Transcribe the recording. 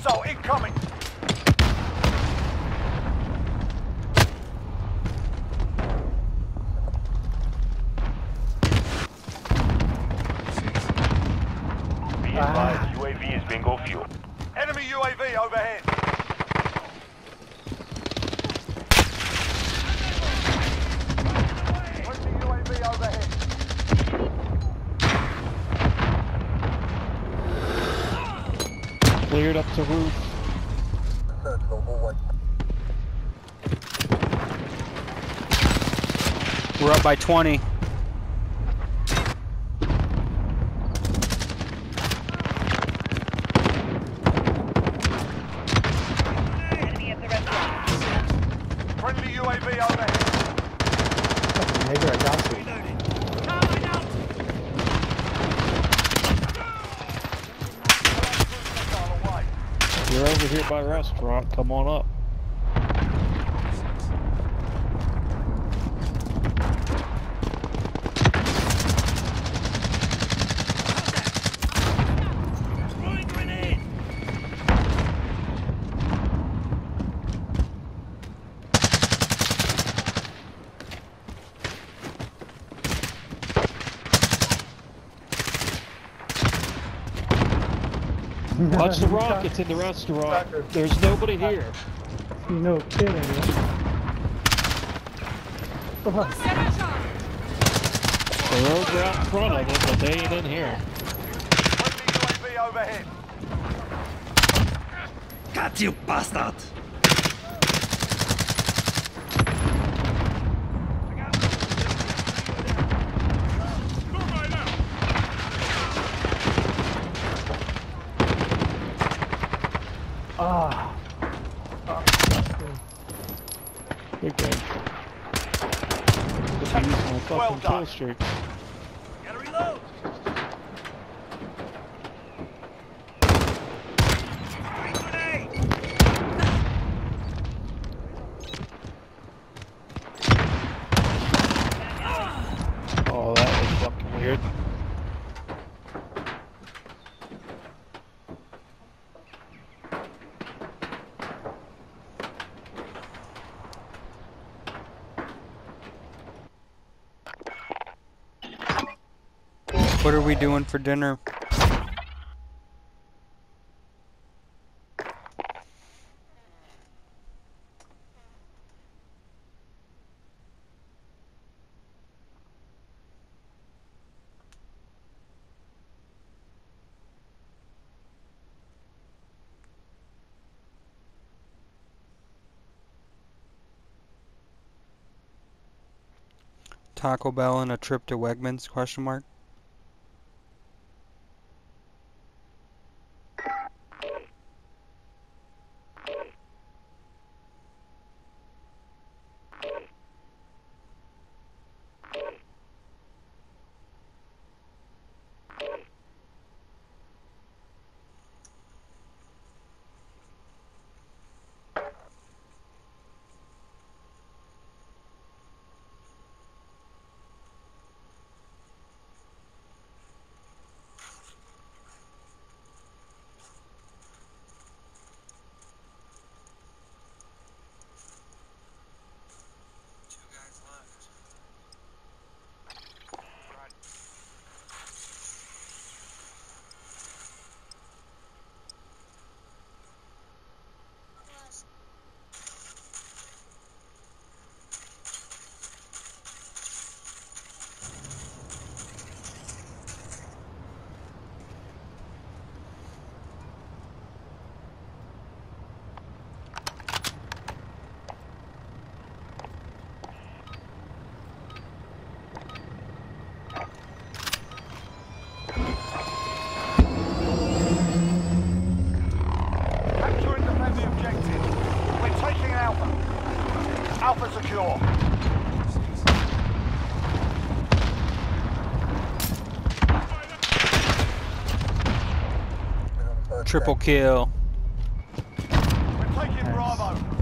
assault incoming. Be advised, UAV is bingo fuel. Enemy UAV overhead. Friendly UAV overhead. Cleared up to roof. We're up by 20. Enemy at the restaurant. Friendly UAV overhead. Maybe I got you. Missile away. You're over here by the restaurant. Come on up. Watch the rockets in the restaurant. There's nobody here. No kidding. man. They're over out in front of it, but they ain't in here. Friendly Got you, bastard! Ah. You're good. Just using my Well fucking done. kill streak. Gotta reload. Oh, that was fucking weird. What are we doing for dinner? Taco Bell and a trip to Wegmans? Question mark. Alpha secure. Triple kill. We're taking Bravo.